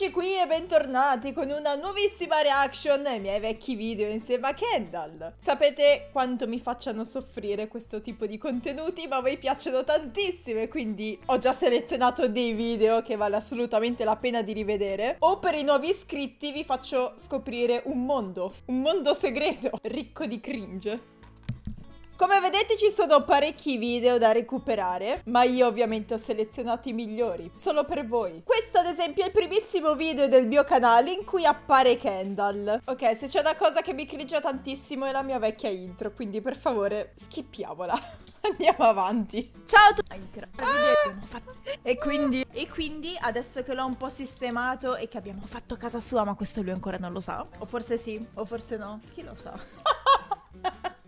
Eccoci qui e bentornati con una nuovissima reaction ai miei vecchi video insieme a Kendall. Sapete quanto mi facciano soffrire questo tipo di contenuti, ma a piacciono tantissimo e quindi ho già selezionato dei video che vale assolutamente la pena di rivedere. O per i nuovi iscritti vi faccio scoprire un mondo, un mondo segreto, ricco di cringe. Come vedete ci sono parecchi video da recuperare, ma io ovviamente ho selezionato i migliori, solo per voi. Questo ad esempio è il primissimo video del mio canale in cui appare Kendall. Ok, se c'è una cosa che mi grigia tantissimo è la mia vecchia intro, quindi per favore schippiamola. Andiamo avanti. Ciao a tutti. Ah! E quindi, e quindi adesso che l'ho un po' sistemato e che abbiamo fatto casa sua, ma questo lui ancora non lo sa. O forse sì, o forse no. Chi lo sa?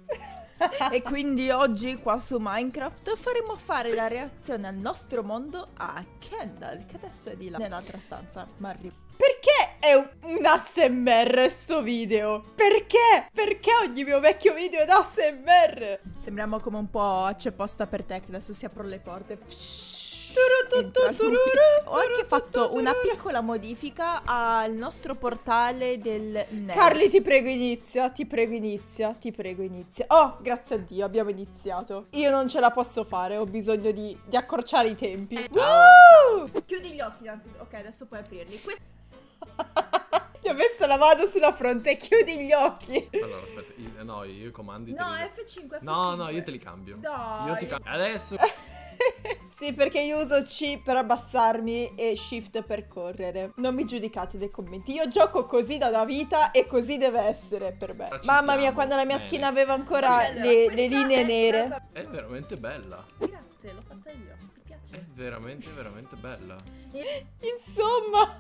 e quindi oggi qua su Minecraft faremo fare la reazione al nostro mondo a Kendall, che adesso è di là nell'altra stanza. Ma arrivo. Perché è un ASMR sto video? Perché? Perché ogni mio vecchio video è ASMR? Sembriamo come un po' c'è posta per te che adesso si aprono le porte. Ho anche fatto una piccola modifica al nostro portale del net. Carli, ti prego inizia, ti prego inizia, ti prego inizia. Oh, grazie a Dio, abbiamo iniziato. Io non ce la posso fare, ho bisogno di, di accorciare i tempi. Uh! Chiudi gli occhi, anzi, ok, adesso puoi aprirli. Questo... Gli ho messo la mano sulla fronte e chiudi gli occhi. Allora, aspetta, io, no, io i comandi No, F5, F5. No, no, io te li cambio. Dai. Io ti cambio. Adesso... sì, perché io uso C per abbassarmi e Shift per correre. Non mi giudicate dei commenti. Io gioco così da una vita e così deve essere per me. Mamma mia, quando la mia Bene. skin aveva ancora le, le linee nere. È veramente bella. Grazie, l'ho fatta io. È veramente, veramente bella. Insomma,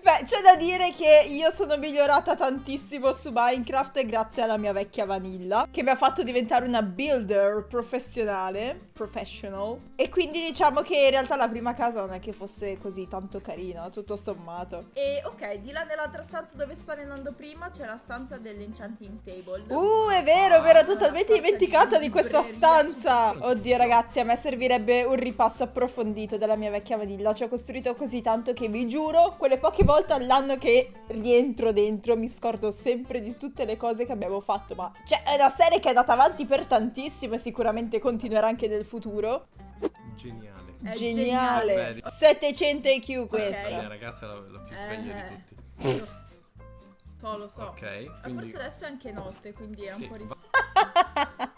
beh, c'è da dire che io sono migliorata tantissimo su Minecraft grazie alla mia vecchia vanilla, che mi ha fatto diventare una builder professionale, professional. E quindi diciamo che in realtà la prima casa non è che fosse così tanto carina, tutto sommato. E ok, di là nell'altra stanza dove stavo andando prima c'è la stanza dell'enchanting table. Uh, è vero, ah, ero totalmente dimenticata di, di questa stanza. Oddio ragazzi, a me servirebbe un ripasso approfondito della mia vecchia vanilla. Ci ho costruito così tanto che vi giuro, quelle poche volte all'anno che rientro dentro mi scordo sempre di tutte le cose che abbiamo fatto. Ma cioè, è una serie che è andata avanti per tantissimo e sicuramente continuerà anche nel futuro. Geniale. È geniale. geniale. 700 IQ questa. Okay. La ragazza la, la più sveglia eh, di tutti. Lo so, lo so. Ok. Quindi... Forse adesso è anche notte, quindi è sì, un po' rischioso.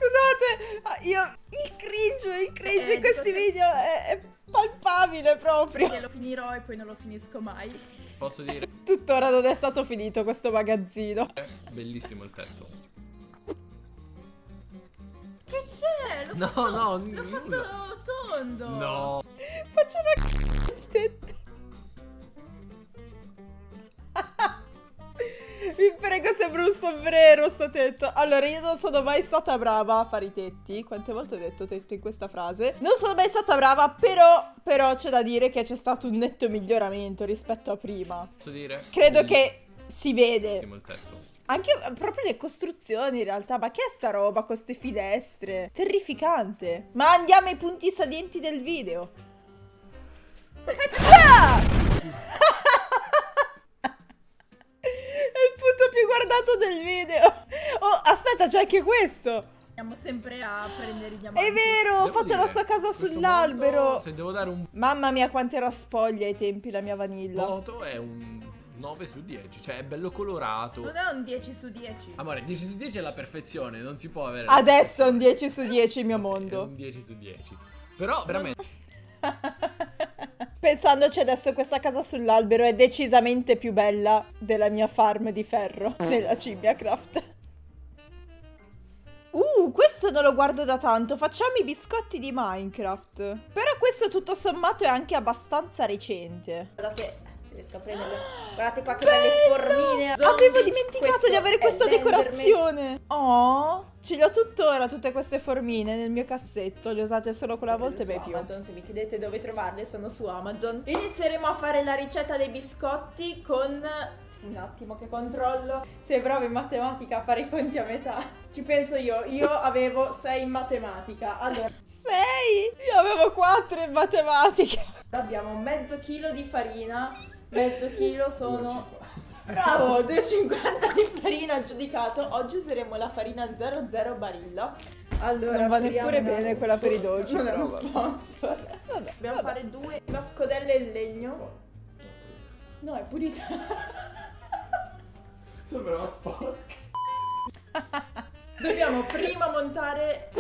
Ah, io il cringe, il cringe eh, in questi video è, è palpabile proprio. Che lo finirò e poi non lo finisco mai. Posso dire? Tuttora non è stato finito questo magazzino. Eh, bellissimo il tetto. Che c'è? No, no, L'ho fatto tondo. No. Un sombrero sto tetto. Allora, io non sono mai stata brava a fare i tetti. Quante volte ho detto tetto in questa frase? Non sono mai stata brava, però, però c'è da dire che c'è stato un netto miglioramento rispetto a prima. Posso dire? Credo il... che si vede. Il tetto. Anche proprio le costruzioni in realtà, ma che è sta roba con queste finestre? Terrificante. Ma andiamo ai punti salienti del video. Guardato del video. Oh, aspetta, c'è anche questo. Andiamo sempre a prendere i diamanti. È vero, ho fatto dire, la sua casa sull'albero. Se devo dare un... Mamma mia, quanto era spoglia ai tempi la mia vanilla. Voto è un 9 su 10, cioè è bello colorato. Non è un 10 su 10. Amore, 10 su 10 è la perfezione, non si può avere... Adesso è un 10 su 10 il mio mondo. È un 10 su 10. Però veramente... Pensandoci adesso questa casa sull'albero è decisamente più bella della mia farm di ferro nella Cimbiacraft. Uh, questo non lo guardo da tanto. Facciamo i biscotti di Minecraft. Però questo tutto sommato è anche abbastanza recente. Guardate, se riesco a prenderle. Guardate qua che belle formine. Zombie. Avevo dimenticato questo di avere questa decorazione. Oh. Ce li ho tuttora tutte queste formine nel mio cassetto, le usate solo quella volta e mai più. Amazon, se vi chiedete dove trovarle, sono su Amazon. Inizieremo a fare la ricetta dei biscotti con un attimo che controllo se provo in matematica a fare i conti a metà. Ci penso io, io avevo 6 in matematica. Allora, 6? Io avevo 4 in matematica. Abbiamo mezzo chilo di farina, Mezzo chilo sono... Bravo, 2,50 di farina aggiudicato. Oggi useremo la farina 00 Barilla. Allora, Non va neppure bene quella per i dolci, Non è uno sponsor. Vabbè, Dobbiamo vabbè. fare due vascodelle in legno. No, è pulita. Sembrava sporco. Dobbiamo prima montare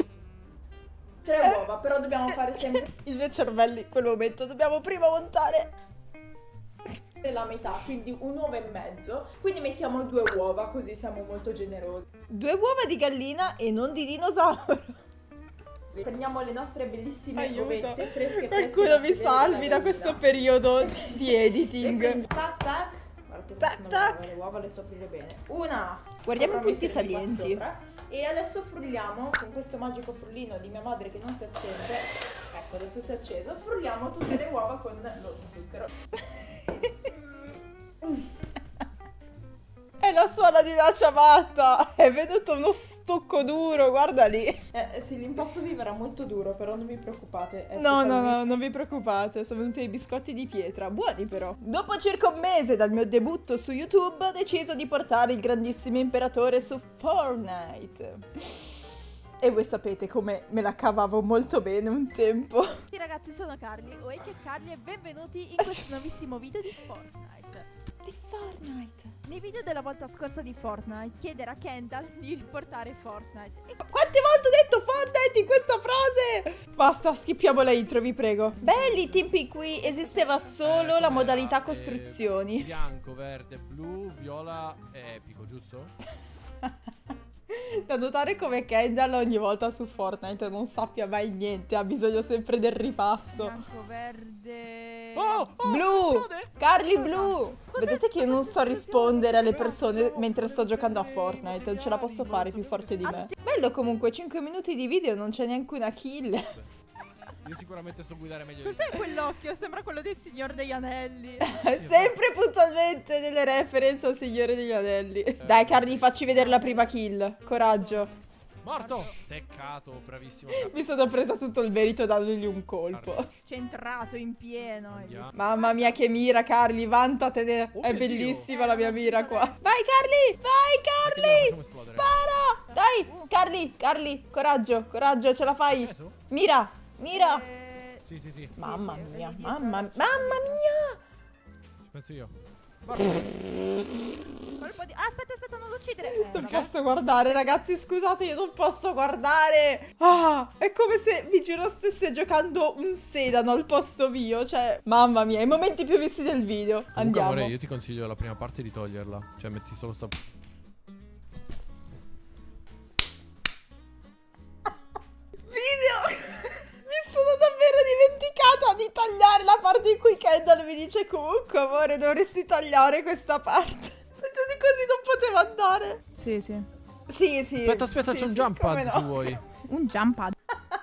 tre uova, però dobbiamo fare sempre Il mio cervello in quel momento dobbiamo prima montare. La metà, quindi un uovo e mezzo. Quindi mettiamo due uova, così siamo molto generosi. Due uova di gallina e non di dinosauro. Prendiamo le nostre bellissime Aiuto. ovette fresche fresche Qualcuno mi salvi da questo periodo di E editing. quindi tac tac. Guardate Tac, tac. le uova, le so aprire bene. Una. Guardiamo i punti salienti. E adesso frulliamo con questo magico frullino di mia madre che non si accende. Ecco, adesso si è acceso. Frulliamo tutte le uova con lo zucchero. la suola di una ciabatta. È venuto uno stocco duro, guarda lì. Eh, sì, l'impasto vi verrà molto duro, però non vi preoccupate. è No, no, totalmente- no, non vi preoccupate, sono venuti i biscotti di pietra, buoni però. Dopo circa un mese dal mio debutto su YouTube, ho deciso di portare il grandissimo imperatore su Fortnite. E voi sapete come me la cavavo molto bene un tempo. Ciao ragazzi, sono Carly, o che Carly e benvenuti in questo nuovissimo video di Fortnite. Fortnite. Nei video della volta scorsa di Fortnite chiedere a Kendall di riportare Fortnite. E Quante volte ho detto Fortnite in questa frase? Basta, skippiamo la intro, vi prego. Belli i tempi in cui esisteva solo la modalità costruzioni. bianco, verde, blu, viola e epico, giusto? Da notare come Kendall ogni volta su Fortnite non sappia mai niente, ha bisogno sempre del ripasso. bianco, verde... Oh! oh Blu! Carly? Blu! Vedete che io non so rispondere alle persone mentre sto giocando a Fortnite, non ce la posso fare più forte di me. Bello comunque, 5 minuti di video, non c'è neanche una kill. Io sicuramente so guidare meglio di Cos'è quell'occhio? Sembra quello del Signor degli Anelli. Sempre puntualmente delle reference al Signore degli Anelli. Dai Carly, facci vedere la prima kill. Coraggio. Morto! Seccato, bravissimo. Mi sono presa tutto il merito dandogli un colpo. Centrato in pieno. Andiamo. Mamma mia che mira Carly, vantatene. Oh È mio Dio. bellissima la mia mira qua. Vai Carly, vai esplodere. Spara! Dai, Carly, Carly, coraggio, coraggio, ce la fai. Mira, mira. Eh, Sì, sì, sì. Mamma sì, mia, vedi mamma, mamma mia. Ci penso io. Colpo di... ah, aspetta, aspetta, non lo uccidere. Eh, Non vabbè. posso guardare, ragazzi, scusate, io non posso guardare. Ah, è come se, vi giuro, stesse giocando un sedano al posto mio. Cioè, mamma mia, i momenti più visti del video. Comunque, Andiamo. amore, io ti consiglio la prima parte di toglierla. Cioè, metti solo sta. Cui Kendall mi dice comunque, amore, dovresti tagliare questa parte. Peggio di così non poteva andare. Sì, sì. Sì, sì. Aspetta, aspetta, sì, c'è un sì, jump pad no. se vuoi. Un jump pad.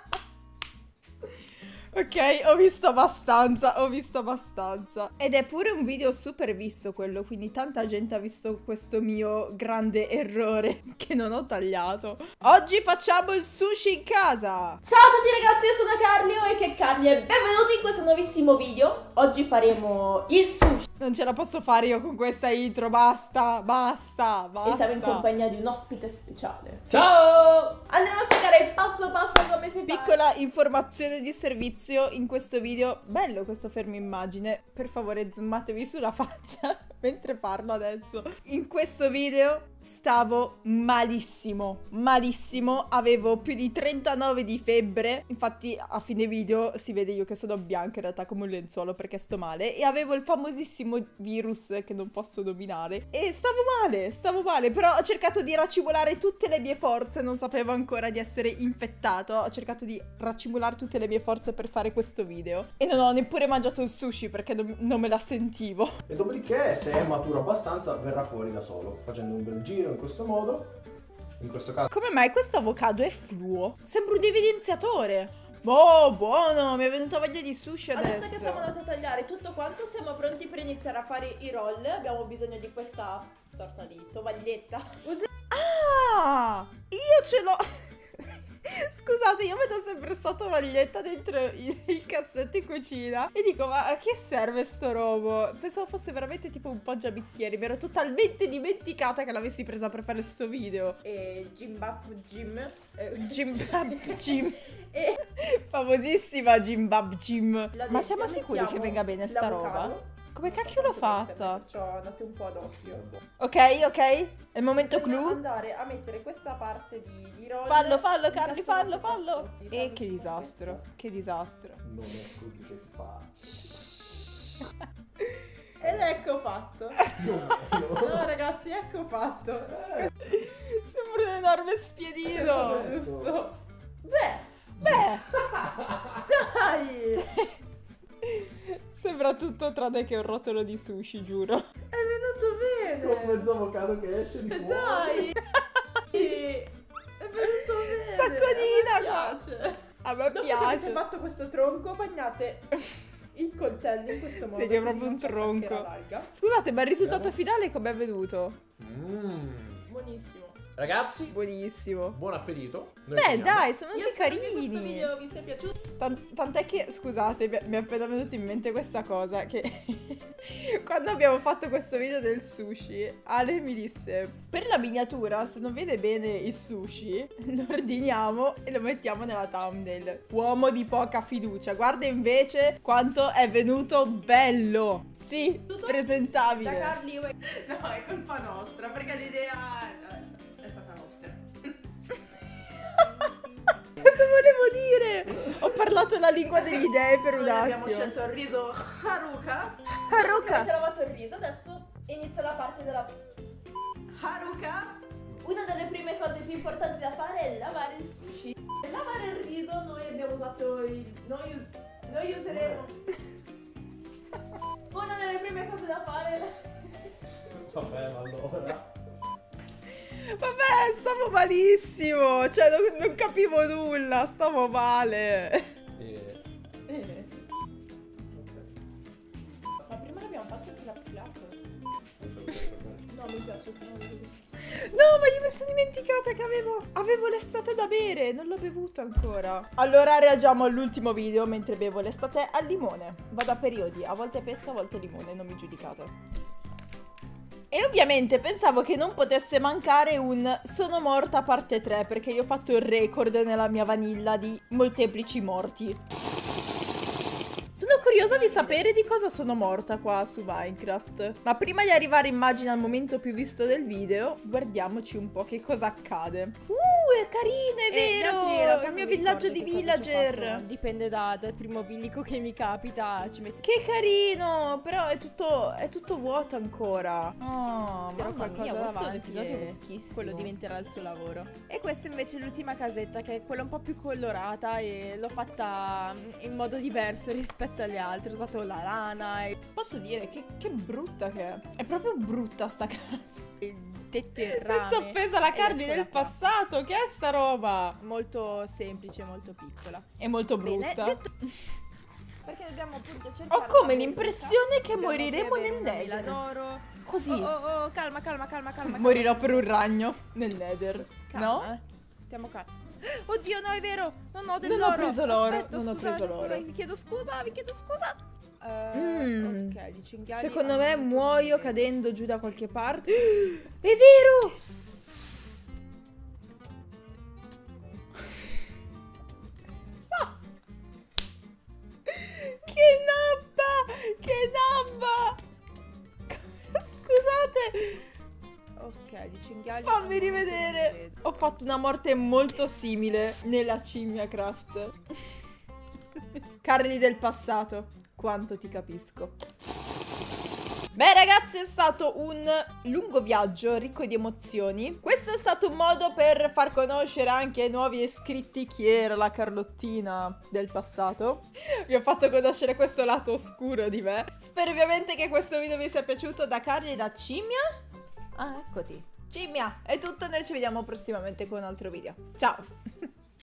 Ok, ho visto abbastanza, ho visto abbastanza. Ed è pure un video super visto quello, quindi tanta gente ha visto questo mio grande errore che non ho tagliato. Oggi facciamo il sushi in casa. Ciao a tutti ragazzi, io sono Carly o che Carly e benvenuti in questo nuovissimo video. Oggi faremo il sushi Non ce la posso fare io con questa intro, basta, basta, basta. e siamo in compagnia di un ospite speciale. Ciao! Andremo a spiegare passo passo come si fa. Piccola informazione di servizio in questo video. Bello questo fermo immagine. Per favore, zoomatevi sulla faccia mentre parlo adesso. In questo video stavo malissimo, malissimo. Avevo più di 39 di febbre. Infatti, a fine video si vede io che sono bianca in realtà come un lenzuolo perché sto male. E avevo il famosissimo virus che non posso dominare. E stavo male, stavo male. Però ho cercato di racimolare tutte le mie forze. Non sapevo ancora di essere infettato. Ho cercato di racimolare tutte le mie forze per fare questo video. E non ho neppure mangiato il sushi perché non, non me la sentivo. E dopodiché, se è maturo abbastanza, verrà fuori da solo, facendo un bel giro in questo modo. In questo caso Come mai questo avocado è fluo? Sembra un evidenziatore. Oh, buono, mi è venuta voglia di sushi adesso. Adesso che siamo andati a tagliare tutto quanto, siamo pronti per iniziare a fare i roll. Abbiamo bisogno di questa sorta di tovaglietta. Usiamo Ah, io ce l'ho. Scusate, io vedo sempre sta tovaglietta dentro il, il cassetto in cucina e dico, ma a che serve sto robo? Pensavo fosse veramente tipo un poggiabicchieri, mi ero totalmente dimenticata che l'avessi presa per fare sto video. E Jimbap Jim. eh, Jimbab Jim. E Famosissima Jimbab Jim. Ma siamo sicuri che venga bene sta roba? Come cacchio l'ho fatta? Perciò andate un po' ad occhio. Ok, ok. È il momento Bisogna clou. andare a mettere questa parte di, di roll Fallo, fallo, Carli, fallo, fallo. E Fallo che disastro, questo. che disastro. Non è così che si fa. Ed ecco fatto. No ragazzi, ecco fatto. Sembra un enorme spiedino. Giusto. Beh, Beh, sembra tutto tranne che un rotolo di sushi, giuro. È venuto Con bene! mezzo avocado che esce di fuori. Dai! È venuto bene! Sta codina, A me piace! A me Dopo che avete piace. fatto questo tronco, bagnate il coltello in questo modo. Sì, che è proprio un tronco. Scusate, ma il risultato Vediamo. finale com'è venuto? Mm. Buonissimo. Ragazzi, Buonissimo. buon appetito. Noi Beh, finiamo. dai, sono tutti spero che questo carini. video vi sia piaciuto. Tan- tant'è che, scusate, mi- è appena venuto in mente questa cosa che quando abbiamo fatto questo video del sushi, Ale mi disse, per la miniatura, se non vede bene il sushi, lo ordiniamo e lo mettiamo nella thumbnail. Uomo di poca fiducia, guarda invece quanto è venuto bello. Sì, Tutto Da presentabile. Carli io- No, è colpa nostra, perché l'idea volevo dire? Ho parlato la lingua degli dei per un Noi abbiamo attimo. scelto il riso Haruka. Haruka. Avete lavato il riso, adesso inizia la parte della Haruka. Una delle prime cose più importanti da fare è lavare il sushi. Per lavare il riso noi abbiamo usato il... Noi, us- noi useremo... Una delle prime cose da fare è... Vabbè, ma allora. Vabbè, stavo malissimo. Cioè, non, non capivo nulla. Stavo male. Eh, ok. Ma prima l'abbiamo fatto il per me. No, mi piace. No, ma io mi sono dimenticata che avevo, avevo l'estate da bere. Non l'ho bevuto ancora. Allora reagiamo all'ultimo video mentre bevo l'estate al limone. Vado a periodi. A volte pesca, a volte limone. Non mi giudicate. E ovviamente pensavo che non potesse mancare un Sono morta parte 3 perché io ho fatto il record nella mia vanilla di molteplici morti. Sono curiosa di sapere di cosa sono morta qua su Minecraft. Ma prima di arrivare immagino al momento più visto del video, guardiamoci un po' che cosa accade. Uh, è carino, è Eh, vero! Il mio villaggio di villager. Dipende da- dal primo villico che mi capita. Ci metto Che carino! Però è tutto, è tutto vuoto ancora. Oh, mamma qualcosa mia, questo è un episodio vecchissimo. quello diventerà il suo lavoro. E questa invece è l'ultima casetta che è quella un po' più colorata e l'ho fatta mm, in modo diverso rispetto alle altre. Ho usato la lana e Posso dire che, che brutta che è. È proprio brutta sta casa. il tetto in rame. Senza offesa la eccola del qua. passato, che è sta roba? Molto semplice, molto piccola. È molto Bene, brutta. detto- Perché dobbiamo appunto cercare Ho come l'impressione che moriremo nel nether. d'oro. Così. Oh, oh, oh, calma, calma, calma, calma. Morirò calma. per un ragno nel nether. Calma, No? eh. Stiamo calmi. Oddio, no, è vero. Non ho Non dell'oro. ho preso l'oro, Aspetta, non ho scusate, preso scusate, l'oro. Vi chiedo scusa, vi chiedo scusa. Eh, Mm. Ok, di cinghiali. Secondo me aumento muoio cadendo giù da qualche parte. È vero! Fatto una morte molto simile nella cimmia craft. Carli del passato, quanto ti capisco. Beh ragazzi è stato un lungo viaggio ricco di emozioni. Questo è stato un modo per far conoscere anche ai nuovi iscritti chi era la Carlottina del passato. Vi ho fatto conoscere questo lato oscuro di me. Spero ovviamente che questo video vi sia piaciuto da Carli e da Cimmia Ah eccoti Cimmia è tutto noi ci vediamo prossimamente con un altro video. Ciao